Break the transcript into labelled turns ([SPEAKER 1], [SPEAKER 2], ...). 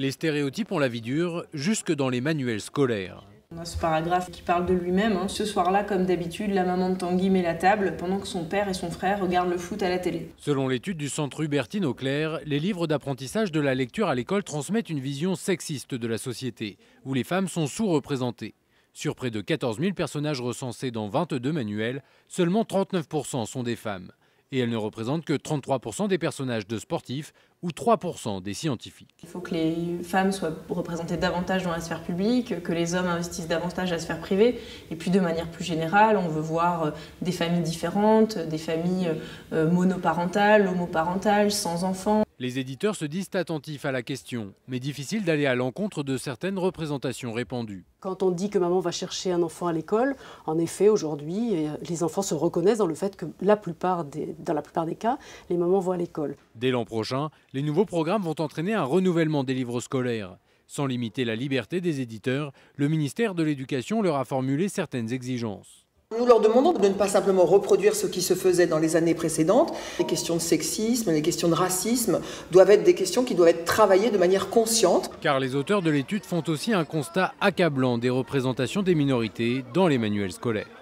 [SPEAKER 1] Les stéréotypes ont la vie dure jusque dans les manuels scolaires.
[SPEAKER 2] On a ce paragraphe qui parle de lui-même. Hein. Ce soir-là, comme d'habitude, la maman de Tanguy met la table pendant que son père et son frère regardent le foot à la télé.
[SPEAKER 1] Selon l'étude du centre Hubertine au Clair, les livres d'apprentissage de la lecture à l'école transmettent une vision sexiste de la société, où les femmes sont sous-représentées. Sur près de 14 000 personnages recensés dans 22 manuels, seulement 39% sont des femmes et elle ne représente que 33% des personnages de sportifs ou 3% des scientifiques.
[SPEAKER 2] Il faut que les femmes soient représentées davantage dans la sphère publique, que les hommes investissent davantage dans la sphère privée. Et puis de manière plus générale, on veut voir euh, des familles différentes, des familles euh, monoparentales, homoparentales, sans enfants.
[SPEAKER 1] Les éditeurs se disent attentifs à la question, mais difficile d'aller à l'encontre de certaines représentations répandues.
[SPEAKER 3] Quand on dit que maman va chercher un enfant à l'école, en effet, aujourd'hui, euh, les enfants se reconnaissent dans le fait que la plupart des, dans la plupart des cas, les mamans vont à l'école.
[SPEAKER 1] Dès l'an prochain, les nouveaux programmes vont entraîner un renouvellement des livres scolaires. Sans limiter la liberté des éditeurs, le ministère de l'Éducation leur a formulé certaines exigences.
[SPEAKER 4] Nous leur demandons de ne pas simplement reproduire ce qui se faisait dans les années précédentes. Les questions de sexisme, les questions de racisme doivent être des questions qui doivent être travaillées de manière consciente.
[SPEAKER 1] Car les auteurs de l'étude font aussi un constat accablant des représentations des minorités dans les manuels scolaires.